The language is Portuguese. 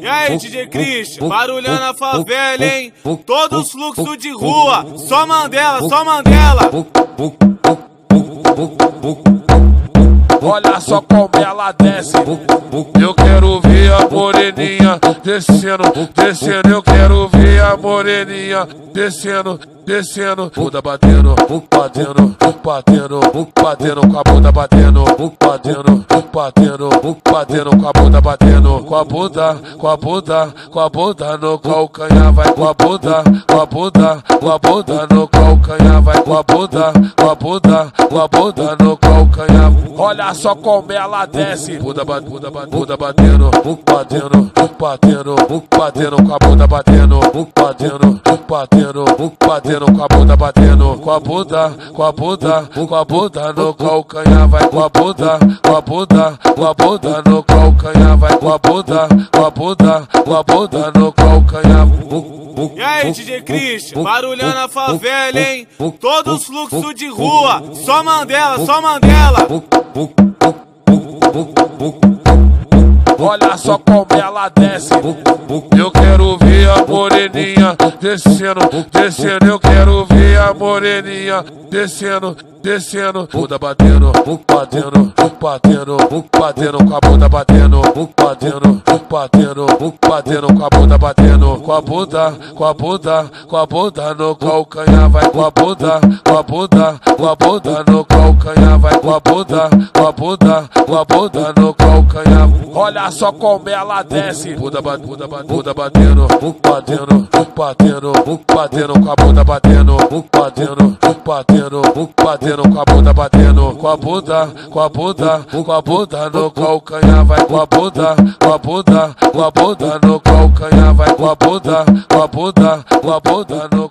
E aí, DJ Christian, barulhando a favela, hein? Todos os fluxos de rua, só Mandela, só Mandela. Olha só como ela desce. Eu quero ver a moreninha descendo, descendo. Eu quero ver a moreninha descendo, descendo. Bunda batendo, batendo, batendo, batendo com a bunda batendo, batendo, batendo, batendo com a bunda batendo, com a bunda, com a bunda, com a bunda no calcanhar, vai com a bunda, com a bunda, com a bunda no calcanhar, vai com a bunda, com a bunda, com a bunda no calcanhar. Olha só como ela desce, bunda, bunda, bunda batendo, batendo, batendo, batendo com a bunda batendo, batendo, batendo, batendo com a bunda batendo, com a bunda, com a bunda, com a bunda no calcanhar, vai com a bunda, com a bunda, com a bunda no calcanhar, vai com a bunda, com a bunda, com a bunda no calcanhar. E aí, DJ Christian, barulhando a favela, hein? Todos os fluxos de rua, só Mandela, só Mandela. Olha só como ela desce. Eu quero ver a moreninha descendo, descendo. Eu quero ver a moreninha descendo, descendo. Bunda batendo, batendo, batendo, batendo com a bunda batendo, batendo, batendo, batendo com a bunda batendo, com a bunda, com a bunda, com a bunda no calcanhar, vai com a bunda, com a bunda, com a bunda no calcanhar, vai com a bunda, com a bunda, com a bunda no calcanhar. Olha só como ela desce, bunda, bunda, bunda batendo, batendo, batendo, batendo com a bunda batendo, batendo, batendo, batendo com a bunda batendo, com a bunda, com a bunda, com a bunda no calcanhar, vai com a bunda, com a bunda, com a bunda no calcanhar, vai com a bunda, com a bunda, com a bunda no